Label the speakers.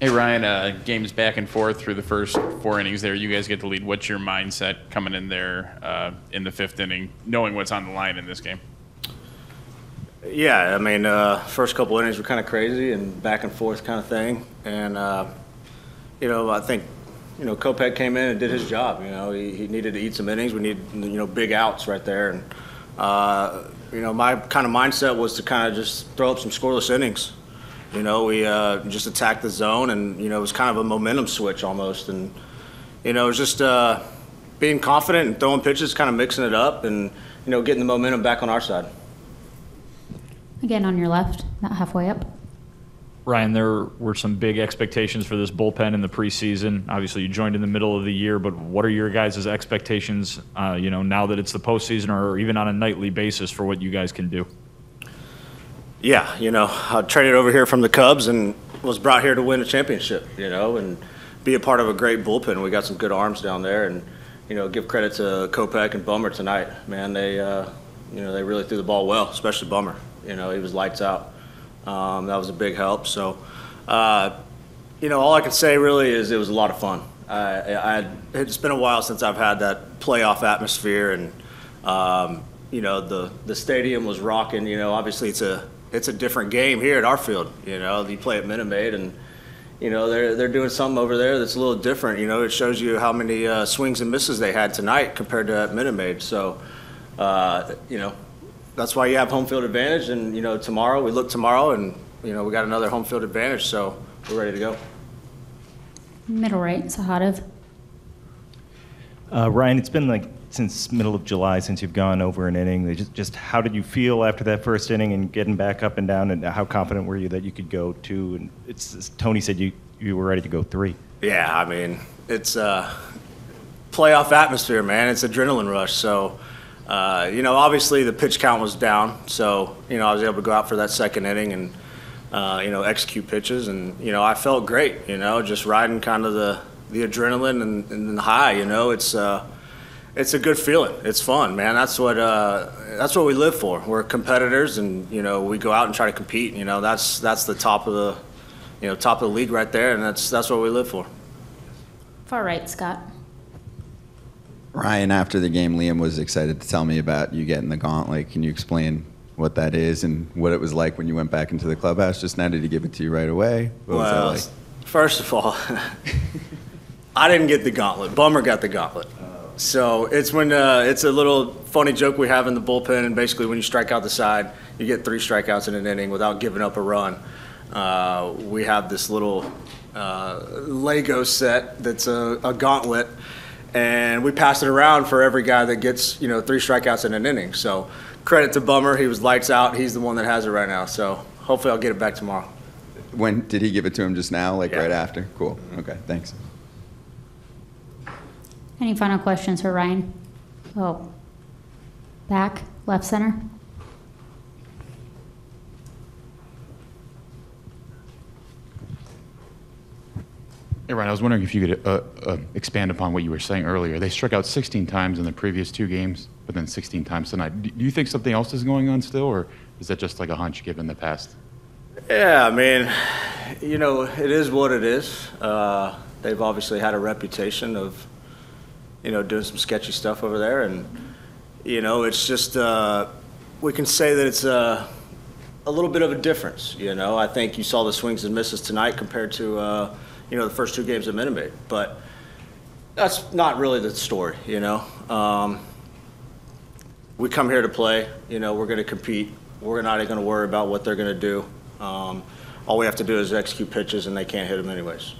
Speaker 1: Hey Ryan, uh, games back and forth through the first four innings. There, you guys get the lead. What's your mindset coming in there uh, in the fifth inning, knowing what's on the line in this game?
Speaker 2: Yeah, I mean, uh, first couple innings were kind of crazy and back and forth kind of thing, and uh, you know, I think you know Kopech came in and did his job. You know, he, he needed to eat some innings. We need you know big outs right there, and uh, you know, my kind of mindset was to kind of just throw up some scoreless innings. You know, we uh, just attacked the zone, and you know, it was kind of a momentum switch almost, and you know, it was just uh, being confident and throwing pitches, kind of mixing it up, and you know, getting the momentum back on our side.
Speaker 3: Again, on your left, about halfway up.
Speaker 4: Ryan, there were some big expectations for this bullpen in the preseason. Obviously, you joined in the middle of the year, but what are your guys' expectations? Uh, you know, now that it's the postseason, or even on a nightly basis, for what you guys can do?
Speaker 2: Yeah, you know, I traded over here from the Cubs and was brought here to win a championship, you know, and be a part of a great bullpen. We got some good arms down there, and you know, give credit to Kopech and Bummer tonight. Man, they, uh, you know, they really threw the ball well, especially Bummer. You know, he was lights out. Um, that was a big help. So, uh, you know, all I can say really is it was a lot of fun. I, I, it's been a while since I've had that playoff atmosphere, and um, you know, the the stadium was rocking. You know, obviously it's a it's a different game here at our field. You know, you play at Minute Maid, and you know they're they're doing something over there that's a little different. You know, it shows you how many uh, swings and misses they had tonight compared to at Minute Maid. So, uh, you know, that's why you have home field advantage. And you know, tomorrow we look tomorrow, and you know we got another home field advantage. So we're ready to go.
Speaker 3: Middle right, Sahadev.
Speaker 5: Uh, Ryan, it's been like since middle of July since you've gone over an inning. Just, just how did you feel after that first inning and getting back up and down, and how confident were you that you could go two? And it's Tony said you you were ready to go three.
Speaker 2: Yeah, I mean it's uh, playoff atmosphere, man. It's adrenaline rush. So. Uh, you know, obviously the pitch count was down, so you know I was able to go out for that second inning and uh, you know execute pitches, and you know I felt great. You know, just riding kind of the the adrenaline and, and the high. You know, it's uh, it's a good feeling. It's fun, man. That's what uh, that's what we live for. We're competitors, and you know we go out and try to compete. You know, that's that's the top of the you know top of the league right there, and that's that's what we live for.
Speaker 3: Far right, Scott.
Speaker 6: Ryan, after the game, Liam was excited to tell me about you getting the gauntlet. Can you explain what that is and what it was like when you went back into the clubhouse just now? Did he give it to you right away? What
Speaker 2: well, like? first of all, I didn't get the gauntlet. Bummer got the gauntlet. So it's when uh, it's a little funny joke we have in the bullpen, and basically when you strike out the side, you get three strikeouts in an inning without giving up a run. Uh, we have this little uh, Lego set that's a, a gauntlet and we pass it around for every guy that gets you know three strikeouts in an inning. So credit to Bummer, he was lights out. He's the one that has it right now. So hopefully I'll get it back tomorrow.
Speaker 6: When did he give it to him? Just now, like
Speaker 2: yeah.
Speaker 6: right after? Cool. Okay, thanks.
Speaker 3: Any final questions for Ryan? Oh, back left center.
Speaker 7: Hey, Ryan, I was wondering if you could uh, uh, expand upon what you were saying earlier. They struck out 16 times in the previous two games, but then 16 times tonight. Do you think something else is going on still, or is that just like a hunch given the past?
Speaker 2: Yeah, I mean, you know, it is what it is. Uh, they've obviously had a reputation of, you know, doing some sketchy stuff over there, and you know, it's just uh, we can say that it's a, a little bit of a difference. You know, I think you saw the swings and misses tonight compared to uh, you know, the first two games of Minute Maid. But that's not really the story, you know. Um, we come here to play. You know, we're going to compete. We're not going to worry about what they're going to do. Um, all we have to do is execute pitches, and they can't hit them anyways.